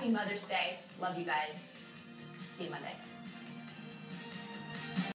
Happy Mother's Day. Love you guys. See you Monday.